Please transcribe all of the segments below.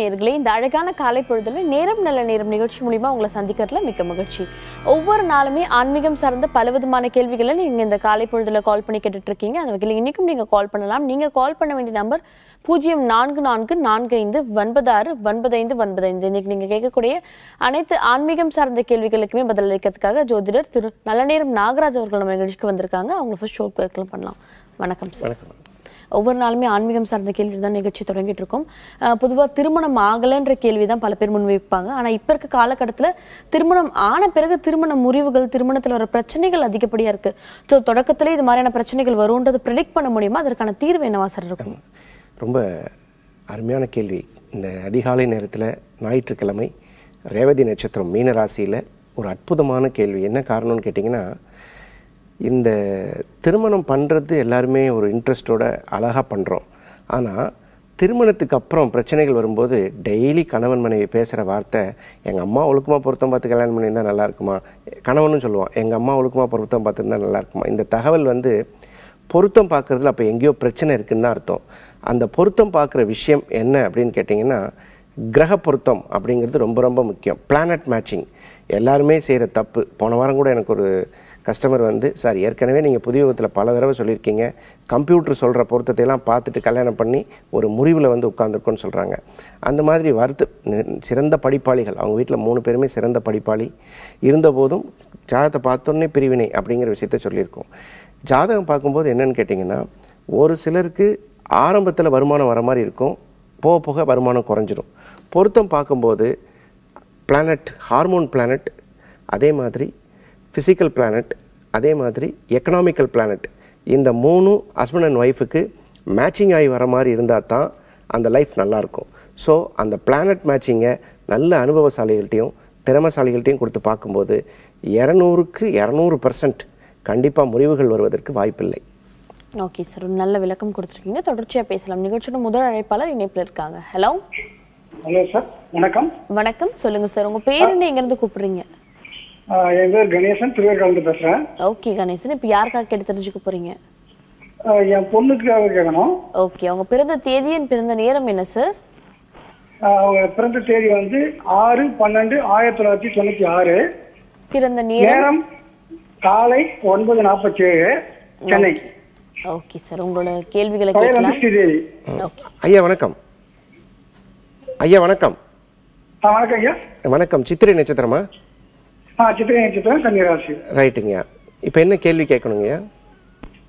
நேர்களே இந்த அழகான காலை பொழுதுல நேரம் நல்ல நேரம் நிகழ்ச்சி மூலியமா உங்களை சந்திக்கிறதுல மிக்க மகிழ்ச்சி. ஒவ்வொரு நாளுமே ஆன்மீகம் சார்ந்த பலவிதமான கேள்விகளை நீங்க இந்த காலை பொழுதுல கால் பண்ணி கேட்டுட்டு இருக்கீங்க அந்த வகையில் இன்னைக்கும் நீங்க கால் பண்ணலாம். நீங்க கால் பண்ண வேண்டிய நம்பர் பூஜ்ஜியம் நான்கு நான்கு நான்கு ஐந்து ஒன்பது ஆறு ஒன்பது ஐந்து ஒன்பது ஐந்து. இன்னைக்கு நீங்க கேட்கக்கூடிய அனைத்து ஆன்மீகம் சார்ந்த கேள்விகளுக்குமே பதில் அளிக்கிறதுக்காக ஜோதிடர் திரு நல்லநேரம் நாகராஜ் அவர்கள் நம்ம நிகழ்ச்சிக்கு வந்திருக்காங்க. அவங்களை ஃபர்ஸ்ட் ஷோ வெல்கம் பண்ணலாம். வணக்கம் சார் வணக்கம். ஒவ்வொரு நாளுமே ஆன்மீகம் சார்ந்த கேள்வி தான் நிகழ்ச்சி தொடங்கிட்டு இருக்கோம். பொதுவாக திருமணம் ஆகலைன்ற கேள்வி தான் பல பேர் முன்வைப்பாங்க. ஆனால் இப்போ இருக்க காலகட்டத்தில் திருமணம் ஆன பிறகு திருமண முறிவுகள் திருமணத்தில் வர பிரச்சனைகள் அதிகப்படியாக இருக்கு. ஸோ தொடக்கத்திலே இது மாதிரியான பிரச்சனைகள் வரும்ன்றது ப்ரெடிக்ட் பண்ண முடியுமா? அதற்கான தீர்வு என்னவா சார் இருக்கும்? ரொம்ப அருமையான கேள்வி. இந்த அதிகாலை நேரத்தில் ஞாயிற்றுக்கிழமை ரேவதி நட்சத்திரம் மீன ராசியில் ஒரு அற்புதமான கேள்வி. என்ன காரணம்னு கேட்டிங்கன்னா இந்த திருமணம் பண்ணுறது எல்லாருமே ஒரு இன்ட்ரெஸ்டோட அழகாக பண்ணுறோம் ஆனால் திருமணத்துக்கு அப்புறம் பிரச்சனைகள் வரும்போது டெய்லி கணவன் மனைவி பேசுகிற வார்த்தை எங்கள் அம்மா ஒழுக்கமாக பொருத்தம் பார்த்து கல்யாணம் பண்ணியிருந்தா நல்லா இருக்குமா? கணவனும் சொல்லுவான் எங்கள் அம்மா ஒழுக்கமாக பொருத்தம் பார்த்துருந்தா நல்லா இருக்குமா? இந்த தகவல் வந்து பொருத்தம் பார்க்குறதுல அப்போ எங்கேயோ பிரச்சனை இருக்குன்னு தான் அர்த்தம். அந்த பொருத்தம் பார்க்குற விஷயம் என்ன அப்படின்னு கேட்டிங்கன்னா கிரக பொருத்தம் அப்படிங்கிறது ரொம்ப ரொம்ப முக்கியம். பிளானட் மேட்சிங் எல்லாருமே செய்கிற தப்பு. போன வாரம் கூட எனக்கு ஒரு கஸ்டமர் வந்து சார் ஏற்கனவே நீங்கள் புதிய யுகத்தில் பல தடவை சொல்லியிருக்கீங்க. கம்ப்யூட்டர் சொல்கிற பொருத்தத்தையெல்லாம் பார்த்துட்டு கல்யாணம் பண்ணி ஒரு முறிவில் வந்து உட்காந்துருக்கோன்னு சொல்கிறாங்க அந்த மாதிரி வருத்து சிறந்த படிப்பாளிகள் அவங்க வீட்டில் மூணு பேருமே சிறந்த படிப்பாளி. இருந்தபோதும் ஜாதகத்தை பார்த்தோன்னே பிரிவினை அப்படிங்கிற விஷயத்த சொல்லியிருக்கோம். ஜாதகம் பார்க்கும்போது என்னன்னு கேட்டிங்கன்னா ஒரு சிலருக்கு ஆரம்பத்தில் வருமானம் வர மாதிரி இருக்கும். போக போக வருமானம் குறைஞ்சிரும். பொருத்தம் பார்க்கும்போது பிளானட் ஹார்மோன் பிளானட் அதே மாதிரி ஃபிசிக்கல் பிளானட் அதே மாதிரி எக்கனாமிக்கல் பிளானட் இந்த மூணு ஹஸ்பண்ட் அண்ட் ஒய்ஃபுக்கு மேட்சிங் ஆகி வர மாதிரி இருந்தால் தான் அந்த லைஃப் நல்லாயிருக்கும். ஸோ அந்த பிளானட் மேட்சிங்கை நல்ல அனுபவசாலிகள்ட்டையும் திறமசாலிகள்ட்டையும் கொடுத்து பார்க்கும்போது இரநூறுக்கு இரநூறு பர்சன்ட் கண்டிப்பாக முறிவுகள் வருவதற்கு வாய்ப்பில்லை. ஓகே சார் ஒரு நல்ல விளக்கம் கொடுத்துருக்கீங்க. தொடர்ச்சியா பேசலாம். நிகழ்ச்சியோட முதல் அழைப்பாளர் இணைப்புல இருக்காங்க. ஹலோ ஹலோ சார் வணக்கம். வணக்கம். சொல்லுங்க சார் உங்க பேர் என்ன? எங்க இருந்து கூப்பிடுறீங்க? என் பேர் கணேசன் திருவேற்காடு பேசுறேன். ஓகே கணேசன். இப்ப யாருக்காக கேட்டு தெரிஞ்சுக்க போறீங்க? என் பொண்ணுக்காக கேட்கணும். ஓகே அவங்க பிறந்த தேதி and பிறந்த நேரம் என்ன சார் அவங்க பிறந்த தேதி வந்து ஆறு பன்னெண்டு ஆயிரத்தி தொள்ளாயிரத்தி தொண்ணூத்தி ஆறு. பிறந்த நேரம்? நேரம் காலை ஒன்பது நாற்பத்தி ஏழு சென்னை. ஓகே. சார் உங்களோட கேள்விகளை கேட்கலாம். ஐயா வணக்கம். ஐயா வணக்கம். வணக்கம் ஐயா. வணக்கம். சித்திரை நட்சத்திரம்? கன்னிராசி. ரைட்டுங்கய்யா இப்போ என்ன கேள்வி கேட்கணுங்கய்யா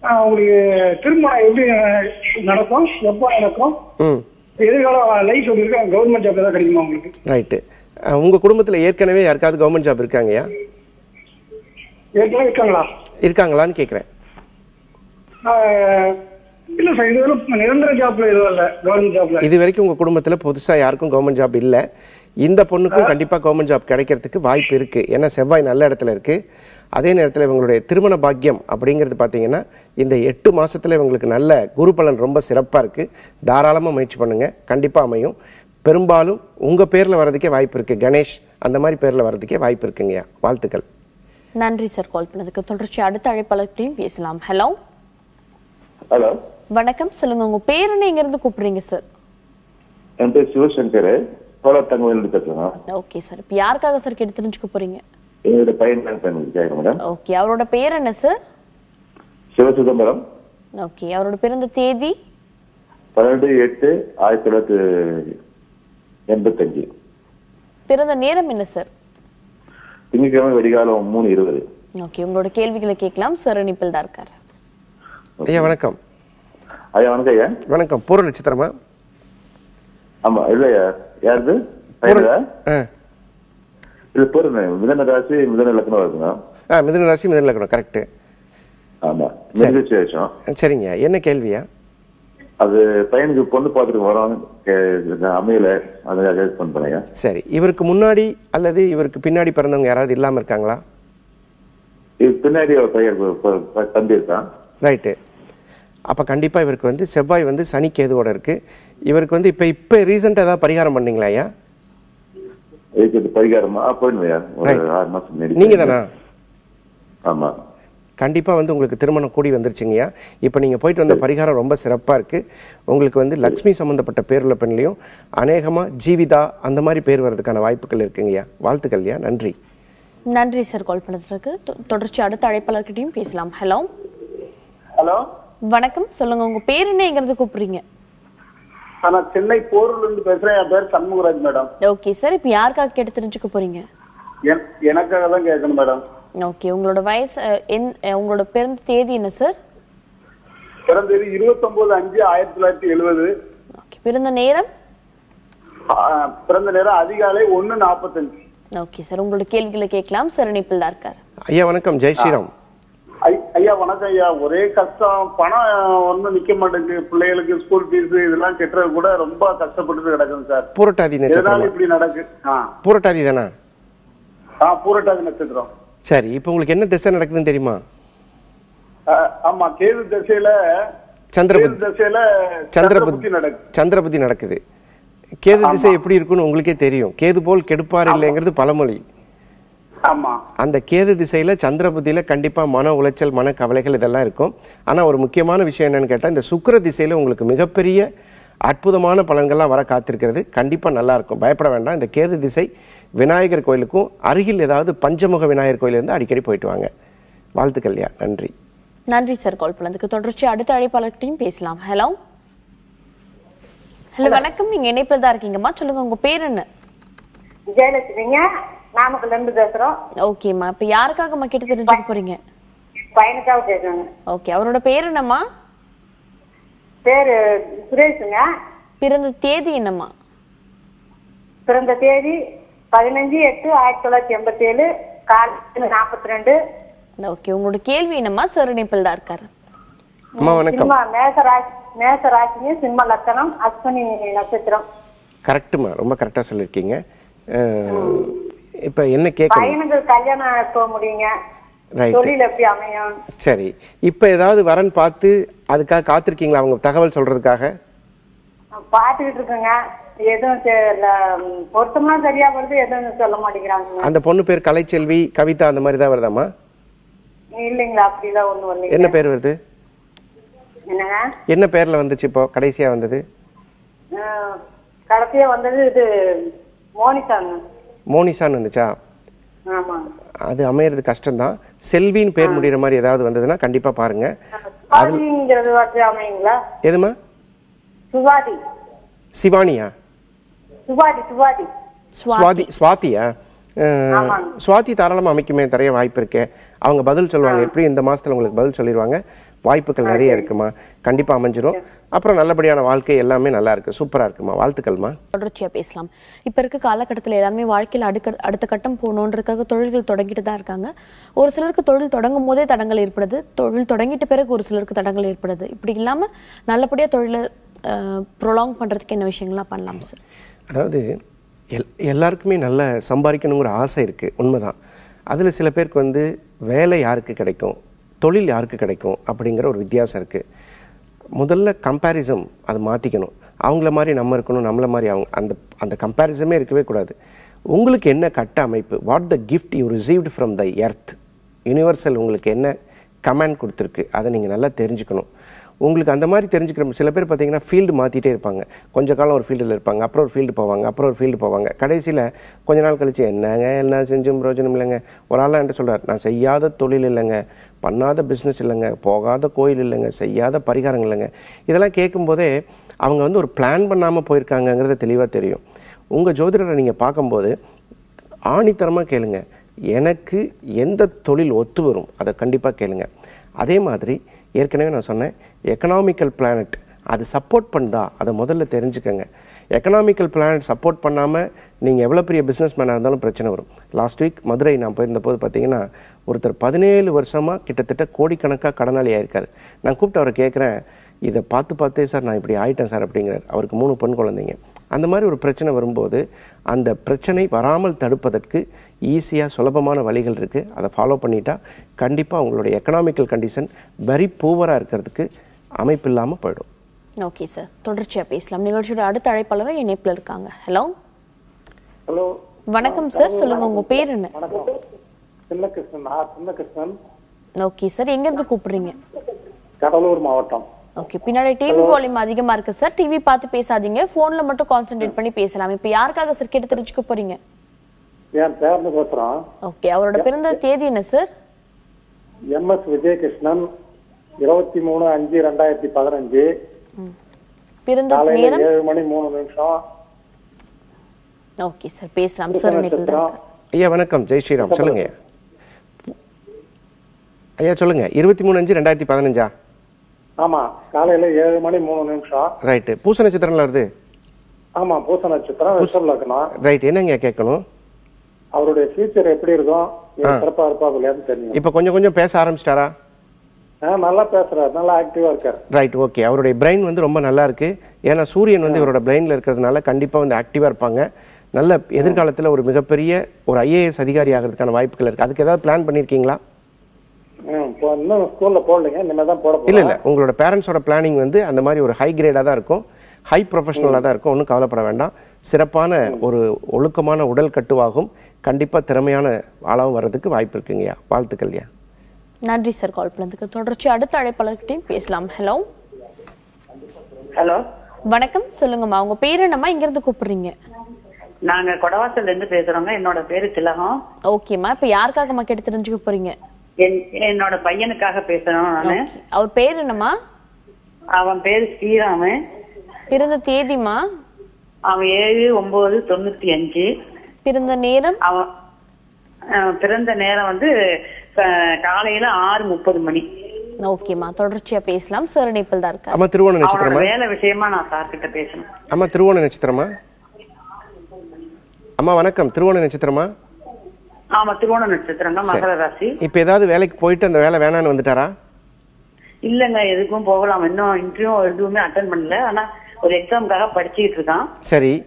ஆஹ் உங்களுக்கு திருமணம் எப்படி நடக்கும்? எப்போ நடக்கும்? எதிர்காலம் லைஃப் எப்படி கவர்மெண்ட் ஜாப் ஏதாவது கிடைக்குமா உங்களுக்கு? ரைட்டு. உங்கள் குடும்பத்தில் ஏற்கனவே யாருக்காவது கவர்மெண்ட் ஜாப் இருக்காங்கய்யா ஏற்கனவே இருக்காங்களா? இருக்காங்களான்னு கேட்குறேன். ஆஹ், இல்ல சார் இது வரைக்கும் நிரந்தர ஜாப்ல எதுவும் இல்ல. கவர்மெண்ட் ஜாப்ல இது வரைக்கும் உங்கள் குடும்பத்தில் புதுசாக யாருக்கும் கவர்மெண்ட் ஜாப் இல்லை. இந்த பொண்ணுக்கும் கண்டிப்பாக கவர்மெண்ட் ஜாப் கிடைக்கிறதுக்கு வாய்ப்பு இருக்குது ஏன்னா செவ்வாய் நல்ல இடத்துல இருக்குது அதே நேரத்தில் இவங்களுடைய திருமண பாக்கியம் அப்படிங்கிறது பார்த்தீங்கன்னா இந்த எட்டு மாசத்துல இவங்களுக்கு நல்ல குரு பலன் ரொம்ப சிறப்பாக இருக்குது தாராளமாக முயற்சி பண்ணுங்க. கண்டிப்பாக அமையும். பெரும்பாலும் உங்கள் பேரில் வர்றதுக்கே வாய்ப்பு இருக்குது கணேஷ் அந்த மாதிரி பேரில் வர்றதுக்கே வாய்ப்பு இருக்குங்கய்யா. வாழ்த்துக்கள். நன்றி சார் கால் பண்ணதுக்கு. தொடர்ச்சி அடுத்த அழைப்பாளர்கிட்டையும் பேசலாம். ஹலோ? ஹலோ? வணக்கம். சொல்லுங்க. உங்க பேர் என்ன எங்க இருந்து கூப்பிடுறீங்க சார்? என் பேர் சிவசங்கர் சோழர் தங்கவேல் பேசுறேன் ஓகே சார் இப்ப யாருக்காக சார் கேட்டு தெரிஞ்சுக்க போறீங்க? என்னோட பையன் தான் மேடம் ஓகே அவரோட பேர் என்ன சார் சிவசிதம்பரம். ஓகே அவரோட பிறந்த தேதி? பன்னெண்டு எட்டு ஆயிரத்தி தொள்ளாயிரத்தி எண்பத்தஞ்சு. பிறந்த நேரம் என்ன சார் திங்கட்கிழமை வெடிகாலம் மூணு இருபது. ஓகே உங்களோட கேள்விகளை கேட்கலாம். சார் இனிப்பில் தான் இருக்காரு. ஐயா வணக்கம். ஐயா வணக்கம் ஐயா. வணக்கம். பூர நட்சத்திரமா? ஆமா இல்லையா? யாருது? இது பொருள் மிதன ராசி மிதன லக்னம் இருக்குங்க ஆ மிதுன ராசி மிதுன லக்னம். கரெக்டு ஆமா. சரிங்க. என்ன கேள்வியா? அது பையனுக்கு பொண்ணு பார்த்துட்டு வரோம் அமையல. அதுக்காக ஃபோன் பண்ணேன் சரி. இவருக்கு முன்னாடி அல்லது இவருக்கு பின்னாடி பிறந்தவங்க யாராவது இல்லாம இருக்காங்களா? இது பின்னாடி ஒரு பையன் தம்பி இருக்கான். ரைட்டு அப்ப கண்டிப்பா இவருக்கு வந்து செவ்வாய் வந்து சனி கேதுவோட இருக்கு. இவருக்கு வந்து இப்ப இப்ப ரீசெண்டா ஏதாவது பரிகாரம் பண்ணீங்களா ஐயா? பரிகாரமா? நீங்க தானா? ஆமா. கண்டிப்பா வந்து உங்களுக்கு திருமணம் கூடி வந்துருச்சுங்கய்யா இப்போ நீங்க போயிட்டு வந்த பரிகாரம் ரொம்ப சிறப்பா இருக்கு. உங்களுக்கு வந்து லக்ஷ்மி சம்பந்தப்பட்ட பேருள்ள பெண்லையும் அநேகமா ஜீவிதா அந்த மாதிரி பேர் வர்றதுக்கான வாய்ப்புகள் இருக்குங்கய்யா வாழ்த்துக்கள்யா நன்றி. நன்றி சார் கால் பண்ணதுக்கு. தொ- தொடர்ச்சி அடுத்த அழைப்பாளர்கிட்டயும் பேசலாம். ஹலோ? ஹலோ? வணக்கம். சொல்லுங்க உங்க பேர் என்ன? எங்கிறது கூப்பிடுறீங்க? நான் சென்னை போரூர்ல இருந்து பேசுறேன். என் பேர் சண்முகராஜ் மேடம். ஓகே சார் இப்போ யாருக்காக கேட்டு தெரிஞ்சுக்க போறீங்க? என்- எனக்காக தான் கேட்கணும் மேடம். ஓகே உங்களோட வயசு உங்களோட பிறந்த தேதி என்ன சார் பிறந்தது இருபத்தொன்பது அஞ்சு ஆயிரத்தி தொள்ளாயிரத்தி எழுபது. ஓகே பிறந்த நேரம்? பிறந்த நேரம் அதிகாலை ஒன்னு நாற்பத்தஞ்சு ஓகே சார் உங்களோட கேள்விகளை கேட்கலாம். சார் இணைப்பில் தான் இருக்காரு. ஐயா வணக்கம். ஜெய் ஸ்ரீராம். ஐயா வணக்கம் ஐயா. ஒரே கஷ்டம். பணம் ஒன்னும் நிக்க மாட்டேங்குது. பிள்ளைகளுக்கு ஸ்கூல் ஃபீஸ் இதெல்லாம் கட்டுறது கூட ரொம்ப கஷ்டப்பட்டு கிடக்குங்க சார். பூரட்டாதி நட்சத்திரம். இப்படி நடக்கு? பூரட்டாதி தானே? ஆ பூரட்டாதி நட்சத்திரம். சரி இப்போ உங்களுக்கு என்ன திசை நடக்குதுன்னு தெரியுமா? ஆமா கேது திசையில சந்திரபுத்தி திசையில சந்திரபுத்தி நடக்கு சந்திரபுத்தி நடக்குது. கேது திசை எப்படி இருக்குன்னு உங்களுக்கே தெரியும். கேது போல் கெடுப்பார் இல்லைங்கிறது பழமொழி. அந்த கேது திசையில சந்திரபுத்தியில கண்டிப்பா மன உளைச்சல் மன கவலைகள் இதெல்லாம் இருக்கும். ஆனா ஒரு முக்கியமான விஷயம் என்னன்னு கேட்டா இந்த சுக்கிர திசையில உங்களுக்கு மிகப்பெரிய அற்புதமான பலன்கள்லாம் வர காத்திருக்கிறது. கண்டிப்பா நல்லா இருக்கும். பயப்பட வேண்டாம். இந்த கேது திசை விநாயகர் கோயிலுக்கும் அருகில் ஏதாவது பஞ்சமுக விநாயகர் கோயில் இருந்து அடிக்கடி போயிட்டு வாங்க. வாழ்த்துக்கள்யா நன்றி. நன்றி சார் கால் பண்ணதுக்கு தொடர்ச்சி அடுத்த அழைப்பாளர்கிட்டையும் பேசலாம். ஹலோ? ஹலோ. வணக்கம். நீங்க இணைப்பில் தான் இருக்கீங்கம்மா. சொல்லுங்க உங்க பேர் என்ன? ஜெயலட்சுமிங்க. நாமக்கல்ல இருந்து பேசுறோம். ஓகேம்மா இப்போ யாருக்காகம்மா கேட்டு தெரிஞ்சுக்க போறீங்க? பையனுக்காக பேசுறேங்க. ஓகே அவரோட பேர் என்னம்மா? பேரு சுரேஷுங்க. பிறந்த தேதி என்னம்மா? பிறந்த தேதி பதினஞ்சு எட்டு ஆயிரத்தி தொள்ளாயிரத்தி எண்பத்தி ஏழு காலை நாற்பத்தி ரெண்டு ஓகே உங்களோட கேள்வி என்னம்மா? சார் இணைப்பில் தான் இருக்காரு. அம்மா வணக்கம். சினிமா மேசராசி மேசராசிங்க சிம்ம லக்கணம் அஸ்வினி நட்சத்திரம். கரெக்டுமா ரொம்ப கரெக்டா சொல்லியிருக்கீங்க. அஹ், இப்ப என்ன கேட்கணும் பையனுக்கு கல்யாணம் போக முடியுங்க. சரி. இப்ப ஏதாவது வரன் பார்த்து அதுக்காக காத்திருக்கீங்களா? அவங்க தகவல் சொல்றதுக்காக? பாத்துக்கிட்டு இருக்குங்க. எதுவும் பொருத்தமா சரியா வருது. எதுவும் சொல்ல மாட்டேங்கிறாங்க. அந்த பொண்ணு பேர் கலைச்செல்வி கவிதா அந்த மாதிரி தான் வருதாம்மா? இல்லைங்களா அப்படிலாம் ஒண்ணும் என்ன இல்லைங்க பேர் வருது? என்னங்க? என்ன பேர்ல வந்துச்சு இப்போ? கடைசியா வந்தது? கடைசியா வந்தது இது மோனிகாங்க. மோனிசான்னு வந்துச்சா? அது அமையறது கஷ்டம்தான். செல்வின்னு பேர் முடிகிற மாதிரி ஏதாவது வந்ததுன்னா கண்டிப்பா பாருங்க. எதுமா சுவாதி. சிவானியா? சுவாதி சுவாதி. சுவாதி. சுவாதியா. சுவாதி தாராளமா அமைக்குமே நிறைய வாய்ப்பு இருக்கு. அவங்க பதில் சொல்லுவாங்க எப்படி இந்த மாசத்துல உங்களுக்கு பதில் சொல்லிடுவாங்க. வாய்ப்புகள் நிறைய இருக்குமா? கண்டிப்பா அமைஞ்சிரும். அப்புறம் நல்லபடியான வாழ்க்கை எல்லாமே நல்லா இருக்கு. சூப்பரா இருக்குமா? வாழ்த்துக்கள்மா. தொடர்ச்சியா பேசலாம். இப்ப இருக்க காலகட்டத்துல எல்லாமே வாழ்க்கையில அடுக்க அடுத்த கட்டம் போகணுன்றதுக்காக தொழில்கள் தொடங்கிட்டு தான் இருக்காங்க. ஒரு சிலருக்கு தொழில் தொடங்கும் போதே தடங்கள் ஏற்படுது. தொழில் தொடங்கிட்ட பிறகு ஒரு சிலருக்கு தடங்கள் ஏற்படுது. இப்படி இல்லாம நல்லபடியா தொழிலை ப்ரொலாங் பண்றதுக்கு என்ன விஷயங்கள்லாம் பண்ணலாம் சார் அதாவது எல் எல்லாருக்குமே நல்ல சம்பாதிக்கணுங்கிற ஆசை இருக்குது உண்மைதான். அதில் சில பேருக்கு வந்து வேலை யாருக்கு கிடைக்கும்? தொழில் யாருக்கு கிடைக்கும் அப்படிங்கிற ஒரு வித்தியாசம் இருக்குது முதல்ல கம்பேரிசம் அதை மாற்றிக்கணும் அவங்கள மாதிரி நம்ம இருக்கணும் நம்மளை மாதிரி அவங்க அந்த அந்த கம்பேரிசமே இருக்கவே கூடாது. உங்களுக்கு என்ன கட்ட அமைப்பு? What the gift you received from the earth universal உங்களுக்கு என்ன கமாண்ட் கொடுத்துருக்கு? அதை நீங்கள் நல்லா தெரிஞ்சுக்கணும். உங்களுக்கு அந்த மாதிரி தெரிஞ்சுக்கிற சில பேர் பார்த்தீங்கன்னா ஃபீல்டு மாற்றிட்டே இருப்பாங்க. கொஞ்ச காலம் ஒரு ஃபீல்டில் இருப்பாங்க. அப்புறம் ஒரு ஃபீல்டு போவாங்க. அப்புறம் ஒரு ஃபீல்டு போவாங்க. கடைசியில் கொஞ்ச நாள் கழிச்சு என்னங்க என்ன செஞ்சும் பிரயோஜனம் இல்லைங்க. ஒரு ஆளாக என்கிட்ட சொல்கிறார் நான் செய்யாத தொழில் இல்லைங்க. பண்ணாத பிஸ்னஸ் இல்லைங்க. போகாத கோயில் இல்லைங்க. செய்யாத பரிகாரங்கள் இல்லைங்க. இதெல்லாம் கேட்கும்போதே அவங்க வந்து ஒரு பிளான் பண்ணாமல் போயிருக்காங்கங்கிறது தெளிவாக தெரியும். உங்கள் ஜோதிடரை நீங்கள் பார்க்கும்போது ஆணித்தரமாக கேளுங்க. எனக்கு எந்த தொழில் ஒத்து வரும்? அதை கண்டிப்பாக கேளுங்க. அதே மாதிரி ஏற்கனவே நான் சொன்னேன் எக்கனாமிக்கல் பிளானட் அது சப்போர்ட் பண்ணுதா? அதை முதல்ல தெரிஞ்சுக்கங்க. எக்கனாமிக்கல் பிளானட் சப்போர்ட் பண்ணாமல் நீங்கள் எவ்வளோ பெரிய பிஸ்னஸ் மேனாக இருந்தாலும் பிரச்சனை வரும். லாஸ்ட் வீக் மதுரை நான் போயிருந்த போது பார்த்தீங்கன்னா ஒருத்தர் பதினேழு வருஷமாக கிட்டத்தட்ட கோடிக்கணக்காக கடனாளி ஆயிருக்காரு. நான் கூப்பிட்டு அவரை கேட்குறேன் இதை பார்த்து பார்த்தே சார் நான் இப்படி ஆயிட்டேன் சார் அப்படிங்கிறார். அவருக்கு மூணு பெண் குழந்தைங்க. அந்த மாதிரி ஒரு பிரச்சனை வரும்போது அந்த பிரச்சனை வராமல் தடுப்பதற்கு ஈஸியாக சுலபமான வழிகள் இருக்குது அதை ஃபாலோ பண்ணிட்டா கண்டிப்பாக உங்களுடைய எக்கனாமிக்கல் கண்டிஷன் வெரி பூவராக இருக்கிறதுக்கு அமைப்பு இல்லாமல் போயிடும். ஓகே சார் தொடர்ச்சியா பேசலாம். நிகழ்ச்சியோட அடுத்த அழைப்பாளர் இணைப்புல இருக்காங்க. ஹலோ ஹலோ வணக்கம் சார் சொல்லுங்க உங்க பேர் என்ன? சின்னகிருஷ்ணன். ஓகே சார் எங்க இருந்து கூப்பிடுறீங்க? கடலூர் மாவட்டம். ஓகே பின்னாடி டிவி வால்யூம் அதிகமா இருக்கு சார் டிவி பார்த்து பேசாதீங்க. போன்ல மட்டும் கான்சென்ட்ரேட் பண்ணி பேசலாம். இப்போ யாருக்காக சார் கேட்டு தெரிஞ்சுக்க போறீங்க? என் பேர்னு பேசுறோம் ஓகே அவரோட பிறந்த தேதி என்ன சார் எம் எஸ் விஜயகிருஷ்ணன். இருபத்தி மூணு அஞ்சு ரெண்டாயிரத்தி பதினஞ்சு. பிறந்த காலையில நேரம்? ஏழு மணி மூணு நிமிஷம். Okay sir. பேசலாம். சார். ஐயா வணக்கம். ஜெய் ஸ்ரீராம். சொல்லுங்க. ஐயா சொல்லுங்க. இருபத்தி மூணு அஞ்சு ரெண்டாயிரத்தி பதினஞ்சா? ஆமா. காலையில ஏழு மணி மூணு நிமிஷம். ரைட்டு. பூச நட்சத்திரம்ல வருது? ஆமா பூச நட்சத்திரம். ரிஷப் லக்னம் ரைட் என்னங்க கேட்கணும்? அவருடைய ஃபியூச்சர் எப்படி இருக்கும்? சிறப்பா இருப்பாங்கன்னு தெரியும் இப்போ கொஞ்சம் கொஞ்சம் பேச ஆரம்பிச்சிட்டாரா? நல்லா பேசுறாரு நல்லா ஆக்டிவா இருக்காரு. ரைட் ஓகே அவருடைய பிரெயின் வந்து ரொம்ப நல்லா இருக்கு. ஏன்னா சூரியன் வந்து இவரோட பிரெயின்ல இருக்கிறதுனால கண்டிப்பா வந்து ஆக்டிவா இருப்பாங்க. நல்ல எதிர்காலத்துல ஒரு மிகப்பெரிய ஒரு ஐஏஎஸ் அதிகாரி ஆகிறதுக்கான வாய்ப்புகள் இருக்கு. அதுக்கு ஏதாவது பிளான் பண்ணிருக்கீங்களா? இன்னும் ஸ்கூல்ல போடலைங்க. இனிமேல் தான் போட இல்ல இல்ல. உங்களோட பேரண்ட்ஸோட பிளானிங் வந்து அந்த மாதிரி ஒரு ஹை கிரேடா தான் இருக்கும். ஹை ப்ரொஃபஷனலா தான் இருக்கும். ஒன்றும் கவலைப்பட வேண்டாம். சிறப்பான ஒரு ஒழுக்கமான உடல் கட்டுவாகும். கண்டிப்பா திறமையான ஆளாவும் வர்றதுக்கு வாய்ப்பு இருக்குங்கய்யா. வாழ்த்துக்கள்யா நன்றி சார் கால் பண்ணதுக்கு. தொடர்ச்சி அடுத்த அழைப்பாளர்கிட்டையும் பேசலாம். ஹலோ ஹலோ வணக்கம் சொல்லுங்கம்மா. உங்க பேர் என்னம்மா? இங்க இருந்து கூப்பிடுறீங்க. நாங்க கொடவாசல்ல இருந்து பேசுறோங்க. என்னோட பேரு திலகம். ஓகேம்மா இப்ப யாருக்காகம்மா கேட்டு தெரிஞ்சுக்க போறீங்க? என்- என்னோட பையனுக்காக பேசணும் நானு. அவர் பேர் என்னம்மா? அவன் பேரு ஸ்ரீராமு. பிறந்த தேதிமா அவன் ஏழு ஒன்பது தொண்ணூத்தி அஞ்சு. பிறந்த நேரம்? அவன் பிறந்த நேரம் வந்து காலையில ஆறு முப்பது மணி. ஓகேம்மா தொடர்ச்சியா பேசலாம். சார் இணைப்பில் தான் இருக்காரு. அம்மா திருவோண நட்சத்திரமா? வேலை விஷயமா நான் சார் கிட்ட பேசணும். அம்மா திருவோண நட்சத்திரமா? அம்மா வணக்கம். திருவோண நட்சத்திரமா? ஆமா திருவோண நட்சத்திரங்க மகர ராசி. இப்ப ஏதாவது வேலைக்கு போயிட்டு அந்த வேலை வேணான்னு வந்துட்டாரா? இல்லங்க எதுக்கும் போகலாம். இன்னும் இன்டர்வியூ எதுவுமே அட்டன் பண்ணல. ஆனா ஒரு எக்ஸாமுக்காக படிச்சுக்கிட்டு இருக்கான். சரி.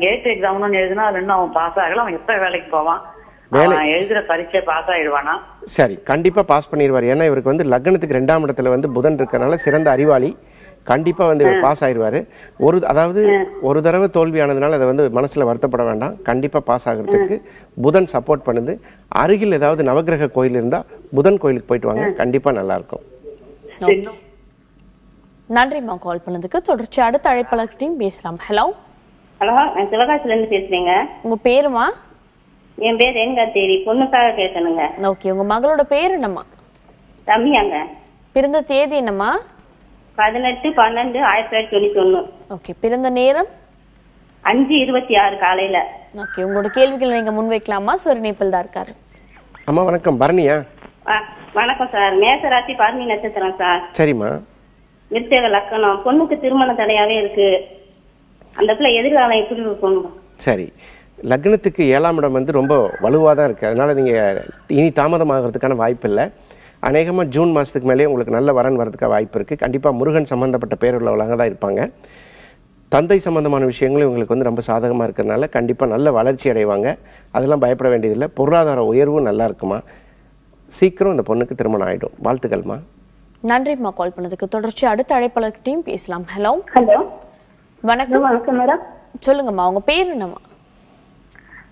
கேட் எக்ஸாம்னு எழுதினா அதுல இன்னும் அவன் பாஸ் ஆகல. அவன் எப்ப வேலைக்கு போவான்? எழுதுற பரீட்சை பாஸ் ஆயிடுவானா? சரி கண்டிப்பா பாஸ் பண்ணிடுவார். ஏன்னா இவருக்கு வந்து லக்னத்துக்கு ரெண்டாம் இடத்துல வந்து புதன் இருக்கறனால சிறந்த அறிவாளி. கண்டிப்பா வந்து பாஸ் ஆயிடுவாரு. ஒரு அதாவது ஒரு தடவை தோல்வி ஆனதுனால அதை வந்து மனசுல வருத்தப்பட வேண்டாம். கண்டிப்பா பாஸ் ஆகிறதுக்கு புதன் சப்போர்ட் பண்ணுது. அருகில் ஏதாவது நவக்கிரக கோயில் இருந்தா புதன் கோயிலுக்கு போயிட்டு வாங்க. கண்டிப்பா நல்லா இருக்கும் நன்றிம்மா கால் பண்ணதுக்கு. தொடர்ச்சி அடுத்த அழைப்பாளர்கிட்டையும் பேசலாம். ஹலோ ஹலோ நான் சிவகாசில இருந்து பேசுறேங்க. உங்க பேருமா? என் பேர் ரேணுகா தேவி பொண்ணுக்காக கேட்கணுங்க ஓகே உங்க மகளோட பேர் என்னம்மா? ரம்யாங்க. பிறந்த தேதி என்னம்மா? பதினெட்டு பன்னெண்டு ஆயிரத்தி தொள்ளாயிரத்தி தொண்ணூத்தி ஒண்ணு ஓகே பிறந்த நேரம்? அஞ்சு இருபத்தி ஆறு காலையில. ஓகே உங்களோட கேள்விகளை நீங்க முன்வைக்கலாமா? சார் இணைப்பில் தான் இருக்காரு. அம்மா வணக்கம். பரணியா? வணக்கம் சார். மேசராசி பரணி நட்சத்திரம் சார். சரிம்மா. விருத்தக லக்கணம். பொண்ணுக்கு திருமண தடையாவே இருக்கு. அந்த பிள்ளை எதிர்காலம் எப்படி இருக்கும்? சரி. லக்னத்துக்கு ஏழாம் இடம் வந்து ரொம்ப வலுவாக தான் இருக்குது அதனால நீங்கள் இனி தாமதமாகிறதுக்கான வாய்ப்பு இல்லை. அநேகமாக ஜூன் மாதத்துக்கு மேலே உங்களுக்கு நல்ல வரன் வரதுக்கான வாய்ப்பு இருக்குது கண்டிப்பாக முருகன் சம்மந்தப்பட்ட பேர் உள்ளவங்க தான் இருப்பாங்க. தந்தை சம்பந்தமான விஷயங்களும் இவங்களுக்கு வந்து ரொம்ப சாதகமாக இருக்கிறதுனால கண்டிப்பாக நல்ல வளர்ச்சி அடைவாங்க. அதெல்லாம் பயப்பட வேண்டியதில்லை. பொருளாதார உயர்வும் நல்லா இருக்குமா? சீக்கிரம் இந்த பொண்ணுக்கு திருமணம் ஆகிடும் வாழ்த்துக்கள்மா. நன்றிம்மா கால் பண்ணதுக்கு. தொடர்ச்சி அடுத்த அழைப்பாளர்கிட்டையும் பேசலாம். ஹலோ. ஹலோ. வணக்கம். வணக்கம் மேடம். சொல்லுங்கம்மா உங்க பேர் என்னம்மா?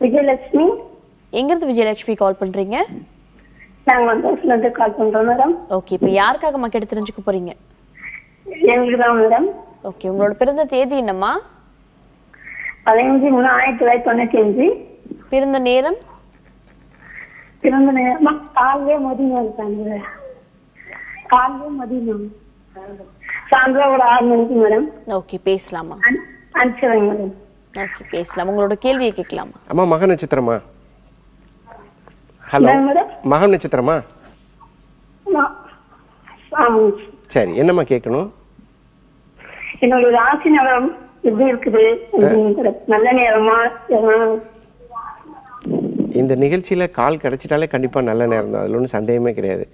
விஜயலட்சுமி. எங்க இருந்து விஜயலட்சுமி கால் பண்றீங்க? நாங்க வந்து இருந்து கால் பண்றோம் மேடம் ஓகே இப்போ யாருக்காகம்மா கேட்டு தெரிஞ்சுக்க போறீங்க? எங்களுக்கு தான் மேடம் ஓகே உங்களோட பிறந்த தேதி என்னம்மா? பதினஞ்சு மூணு ஆயிரத்தி தொள்ளாயிரத்தி தொண்ணூத்தி அஞ்சு பிறந்த நேரம்? பிறந்த நேரமா காலையே மதியம் இருக்காங்க காலையே மதியம் சாயந்தரம் ஒரு ஆறு மணிக்கு மேடம் ஓகே பேசலாமா? அனுப்பிச்சுறேங்க மேடம் பேசலாம் உங்களோட கேள்வியை கேட்கலாமா? அம்மா மக நட்சத்திரமா? ஹலோ என்ன மேடம் மக நட்சத்திரமா? சரி என்னம்மா கேட்கணும்? என்னோட ராசி நேரம் எப்படி இருக்குது? நல்ல நேரமா? இந்த நிகழ்ச்சியில் கால் கிடைச்சிட்டாலே கண்டிப்பாக நல்ல நேரம் தான். அதில் ஒன்றும் சந்தேகமே கிடையாது.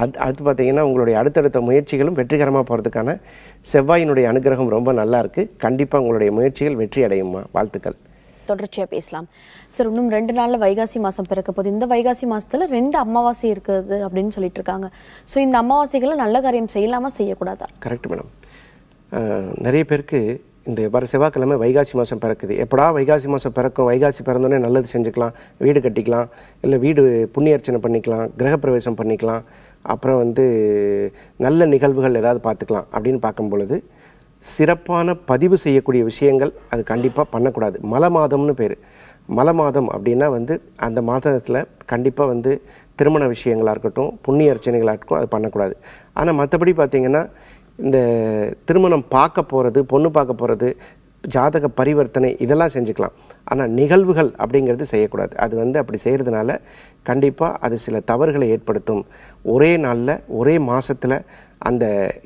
அது அடுத்து பார்த்தீங்கன்னா உங்களுடைய அடுத்தடுத்த முயற்சிகளும் வெற்றிகரமாக போகிறதுக்கான செவ்வாயினுடைய அனுகிரகம் ரொம்ப நல்லா இருக்கு. கண்டிப்பாக உங்களுடைய முயற்சிகள் வெற்றி அடையுமா வாழ்த்துக்கள். தொடர்ச்சியா பேசலாம். சார் இன்னும் ரெண்டு நாள்ல வைகாசி மாசம் பிறக்க போகுது. இந்த வைகாசி மாசத்துல ரெண்டு அமாவாசை இருக்குது அப்படின்னு சொல்லிட்டு இருக்காங்க. சோ இந்த அமாவாசைகளை நல்ல காரியம் செய்யலாமா செய்யக்கூடாதா? கரெக்ட் மேடம் நிறைய பேருக்கு இந்த வர செவ்வாய்க்கிழமை வைகாசி மாதம் பிறக்குது. எப்படா வைகாசி மாதம் பிறக்கும்? வைகாசி பிறந்தோடனே நல்லது செஞ்சுக்கலாம். வீடு கட்டிக்கலாம். இல்லை வீடு புண்ணியர்ச்சனை பண்ணிக்கலாம். கிரகப்பிரவேசம் பண்ணிக்கலாம். அப்புறம் வந்து நல்ல நிகழ்வுகள் ஏதாவது பார்த்துக்கலாம் அப்படின்னு பார்க்கும் பொழுது சிறப்பான பதிவு செய்யக்கூடிய விஷயங்கள் அது கண்டிப்பாக பண்ணக்கூடாது. மல மாதம்னு பேர். மல மாதம் அப்படின்னா வந்து அந்த மாதத்தில் கண்டிப்பாக வந்து திருமண விஷயங்களாக இருக்கட்டும் புண்ணிய அர்ச்சனைகளாக இருக்கட்டும் அது பண்ணக்கூடாது. ஆனால் மற்றபடி பார்த்திங்கன்னா இந்த திருமணம் பார்க்க போகிறது பொண்ணு பார்க்க போகிறது ஜாதக பரிவர்த்தனை இதெல்லாம் செஞ்சுக்கலாம். ஆனால் நிகழ்வுகள் அப்படிங்கிறது செய்யக்கூடாது. அது வந்து அப்படி செய்கிறதுனால கண்டிப்பாக அது சில தவறுகளை ஏற்படுத்தும். ஒரே நாளில் ஒரே மாசத்துல அந்த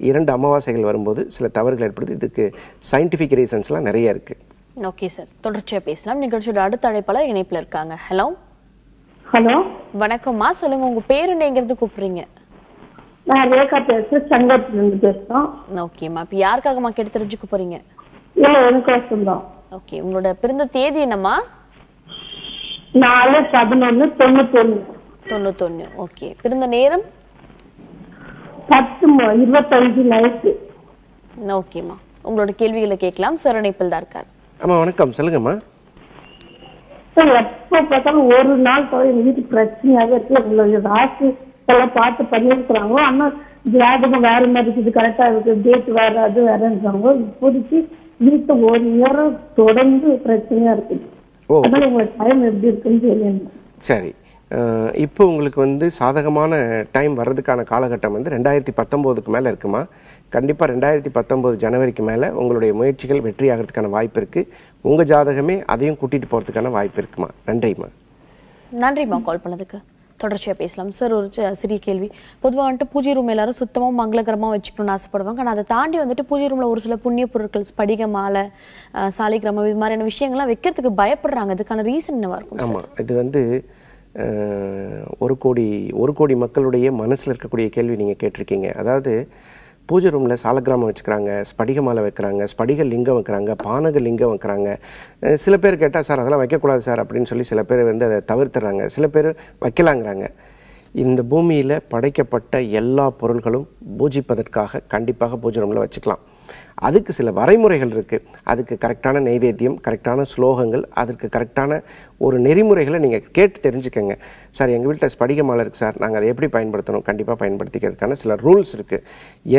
இரண்டு அமாவாசைகள் வரும்போது சில தவறுகள் ஏற்படுது இதுக்கு சயின்டிஃபிக் ரீசன்ஸ்லாம் நிறைய இருக்குது ஓகே சார் தொடர்ச்சியா பேசலாம். நிகழ்ச்சியோட அடுத்த அழைப்பாளர் இணைப்புல இருக்காங்க. ஹலோ ஹலோ வணக்கம்மா. சொல்லுங்க உங்க பேர் என்ன எங்க இருந்து கூப்பிடுறீங்க. நான் ரேகா பேசுறேன். சங்கத்துல இருந்து பேசுறோம். ஓகேம்மா இப்ப யாருக்காகம்மா கேட்டு தெரிஞ்சுக்க போறீங்க? இல்ல எனக்கு தான் ஓகே உங்களோட பிறந்த தேதி என்னம்மா? நாலு பதினொன்னு தொண்ணூத்தி ஒண்ணு தொண்ணூத்தொன்னு. ஓகே பிறந்த நேரம்? பத்து ம- இருபத்தஞ்சு நைட்டு ஓகேம்மா உங்களோட கேள்விகளை கேட்கலாம். சார் இணைப்பில் தான் இருக்கார். ஆமாம் வணக்கம். சொல்லுங்கம்மா. எப்ப பார்த்தாலும் ஒரு நாள் வீட்டு பிரச்சனையாவே இருக்கு. உங்களுடைய ராசி எல்லாம் பார்த்து பண்ணிருக்கிறாங்க ஆனா ஜாதகம் வேற மாதிரி இருக்குது. கரெக்டா இருக்கு டேட் வேற அது வேறன்றாங்க இப்போதைக்கு வீட்டு ஒரு நேரம் தொடர்ந்து பிரச்சனையா இருக்குது. அதனால உங்களுக்கு டைம் எப்படி இருக்குன்னு தெரியல சரி. இப்போ உங்களுக்கு வந்து சாதகமான டைம் வர்றதுக்கான காலகட்டம் வந்து ரெண்டாயிரத்தி பத்தொம்போதுக்கு மேலே இருக்குமா? கண்டிப்பாக ரெண்டாயிரத்தி பத்தொம்போது ஜனவரிக்கு மேலே உங்களுடைய முயற்சிகள் வெற்றி ஆகிறதுக்கான வாய்ப்பு இருக்குது உங்கள் ஜாதகமே அதையும் கூட்டிகிட்டு போகிறதுக்கான வாய்ப்பு இருக்குமா? நன்றிம்மா. நன்றிம்மா கால் பண்ணதுக்கு. தொடர்ச்சியா பேசலாம். சார் ஒரு சிறிய கேள்வி. பொதுவா வந்துட்டு பூஜை ரூம் எல்லாரும் சுத்தமா மங்களகரமா வச்சுக்கணும்னு ஆசைப்படுவாங்க. ஆனா அதை தாண்டி வந்துட்டு பூஜை ரூம்ல ஒரு சில புண்ணிய பொருட்கள் ஸ்படிக மாலை சாலிகிராமம் இது மாதிரியான விஷயங்கள்லாம் வைக்கிறதுக்கு பயப்படுறாங்க. அதுக்கான ரீசன் என்னவா இருக்கும் ஆமாம் இது வந்து ஒரு கோடி ஒரு கோடி மக்களுடைய மனசில் இருக்கக்கூடிய கேள்வி நீங்கள் கேட்டிருக்கீங்க. அதாவது பூஜை ரூமில் சாலக்கிராமம் வச்சுக்கிறாங்க ஸ்படிக மாலை வைக்கிறாங்க ஸ்படிக லிங்கம் வைக்கிறாங்க பானக லிங்கம் வைக்கிறாங்க. சில பேர் கேட்டால் சார் அதெல்லாம் வைக்கக்கூடாது சார் அப்படின்னு சொல்லி சில பேர் வந்து அதை தவிர்த்துறாங்க. சில பேர் வைக்கலாங்கிறாங்க. இந்த பூமியில் படைக்கப்பட்ட எல்லா பொருள்களும் பூஜிப்பதற்காக கண்டிப்பாக பூஜை ரூமில் வச்சுக்கலாம். அதுக்கு சில வரைமுறைகள் இருக்குது அதுக்கு கரெக்டான நைவேத்தியம் கரெக்டான ஸ்லோகங்கள் அதற்கு கரெக்டான ஒரு நெறிமுறைகளை நீங்கள் கேட்டு தெரிஞ்சுக்கங்க. சார் எங்கள் வீட்டில் ஸ்படிக மாலை இருக்குது சார். நாங்கள் அதை எப்படி பயன்படுத்தணும்? கண்டிப்பாக பயன்படுத்திக்கிறதுக்கான சில ரூல்ஸ் இருக்குது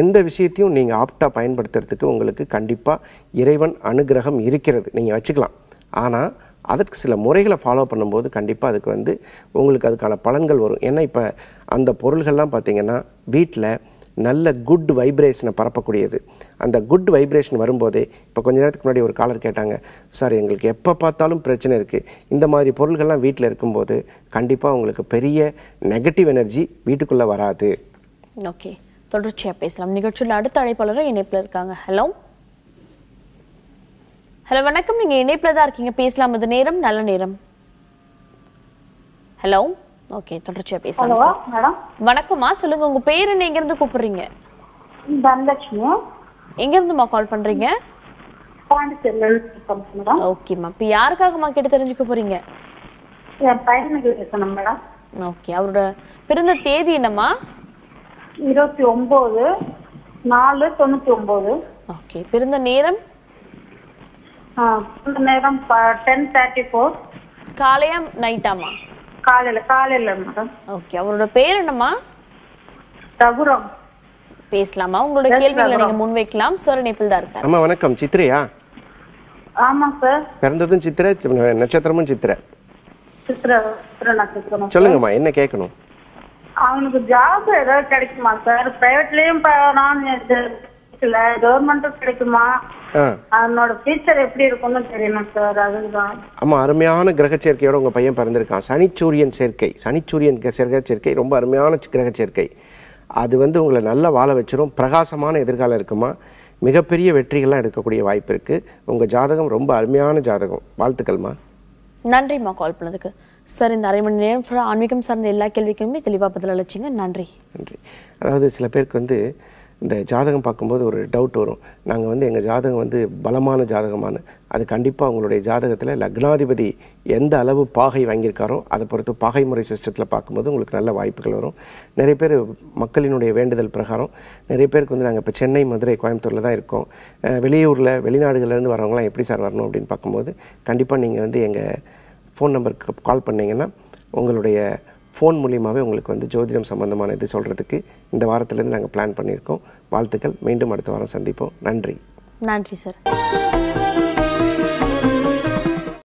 எந்த விஷயத்தையும் நீங்கள் ஆப்டாக பயன்படுத்துறதுக்கு உங்களுக்கு கண்டிப்பாக இறைவன் அனுகிரகம் இருக்கிறது. நீங்கள் வச்சுக்கலாம். ஆனால் அதற்கு சில முறைகளை ஃபாலோ பண்ணும்போது கண்டிப்பாக அதுக்கு வந்து உங்களுக்கு அதுக்கான பலன்கள் வரும். ஏன்னா இப்போ அந்த பொருள்கள்லாம் பார்த்தீங்கன்னா வீட்டில் நல்ல குட் வைப்ரேஷனை பரப்பக்கூடியது. அந்த குட் வைப்ரேஷன் வரும்போதே இப்போ கொஞ்ச நேரத்துக்கு முன்னாடி ஒரு காலர் கேட்டாங்க சார் எங்களுக்கு எப்போ பார்த்தாலும் பிரச்சனை இருக்குது இந்த மாதிரி பொருள்கள்லாம் வீட்டில் இருக்கும்போது கண்டிப்பாக உங்களுக்கு பெரிய நெகட்டிவ் எனர்ஜி வீட்டுக்குள்ளே வராது. ஓகே தொடர்ச்சியாக பேசலாம். நிகழ்ச்சியில் அடுத்த அழைப்பாளரும் இணைப்பில் இருக்காங்க. ஹலோ ஹலோ வணக்கம். நீங்கள் இணைப்பில் தான் இருக்கீங்க. பேசலாம். இது நேரம் நல்ல நேரம். ஹலோ ஓகே தொடர்ச்சியா பேசலாம். மேடம். வணக்கம்மா சொல்லுங்க உங்க பேர் என்ன எங்க இருந்து கூப்பிடுறீங்க தனலட்சுமி எங்க இருந்துமா கால் பண்றீங்க ஓகேம்மா. இப்ப யாருக்காகம்மா கேட்டு தெரிஞ்சுக்க போறீங்க? ஓகே அவரோட பிறந்த தேதி என்னம்மா? இருபத்தி ஒன்பது நாலு தொண்ணூத்தி ஒன்பது ஓகே பிறந்த நேரம்? நேரம் டென் தேர்ட்டி ஃபோர் காலையா நைட்டாமா காலையில காலையில மேடம். ஓகே அவரோட பேர் என்னம்மா? ரகுரம் பேசலாமா? உங்களோட கேள்விகளை. நீங்க முன்வைக்கலாம். சார் இணைப்பில் தான் இருக்காரு. அம்மா வணக்கம். சித்திரையா ஆமா சார் பிறந்ததும் சித்திரை நட்சத்திரமும் சித்திரை சொல்லுங்கம்மா என்ன கேட்கணும்? அவனுக்கு ஜாப் ஏதாவது கிடைக்குமா சார் பிரைவேட்லயும் நான் இல்ல கவர்மெண்ட்டும் கிடைக்குமா? அவனோட ஃபியூச்சர் எப்படி இருக்கும்னு தெரியணும் சார் அதுதான். ஆமா அருமையான கிரக சேர்க்கையோட உங்க பையன் பிறந்திருக்கான். சனிச்சூரியன் சேர்க்கை. சனிச்சூரியன் கிரக சேர்க்கை ரொம்ப அருமையான கிரக சேர்க்கை. அது வந்து உங்களை நல்லா வாழ வச்சிரும். பிரகாசமான எதிர்காலம் இருக்குமா? மிகப்பெரிய வெற்றிகள்லாம் எடுக்கக்கூடிய வாய்ப்பு இருக்கு. உங்க ஜாதகம் ரொம்ப அருமையான ஜாதகம். வாழ்த்துக்கள்மா. நன்றிம்மா கால் பண்ணதுக்கு. சார் இந்த அரை மணி நேரம் ஆன்மீகம் சார்ந்த எல்லா கேள்விக்குமே தெளிவா பதில் அளிச்சிங்க நன்றி. நன்றி. அதாவது சில பேருக்கு வந்து இந்த ஜாதகம் பார்க்கும்போது ஒரு டவுட் வரும். நாங்கள் வந்து எங்கள் ஜாதகம் வந்து பலமான ஜாதகமான அது கண்டிப்பாக உங்களுடைய ஜாதகத்தில் லக்னாதிபதி எந்த அளவு பாகை வாங்கியிருக்காரோ அதை பொறுத்து பாகை முறை சிஸ்டத்தில் பார்க்கும்போது உங்களுக்கு நல்ல வாய்ப்புகள் வரும். நிறைய பேர் மக்களினுடைய வேண்டுதல் பிரகாரம் நிறைய பேருக்கு வந்து நாங்கள் இப்போ சென்னை மதுரை கோயம்புத்தூரில் தான் இருக்கோம். வெளியூரில் வெளிநாடுகள்லேருந்து வரவங்களாம் எப்படி சார் வரணும் அப்படின்னு பார்க்கும்போது கண்டிப்பாக நீங்கள் வந்து எங்கள் ஃபோன் நம்பருக்கு கால் பண்ணிங்கன்னா உங்களுடைய ஃபோன் மூலியமாகவே உங்களுக்கு வந்து ஜோதிடம் சம்பந்தமான இது சொல்கிறதுக்கு இந்த வாரத்திலேருந்து நாங்கள் பிளான் பண்ணியிருக்கோம். வாழ்த்துக்கள். மீண்டும் அடுத்த வாரம் சந்திப்போம். நன்றி. நன்றி சார்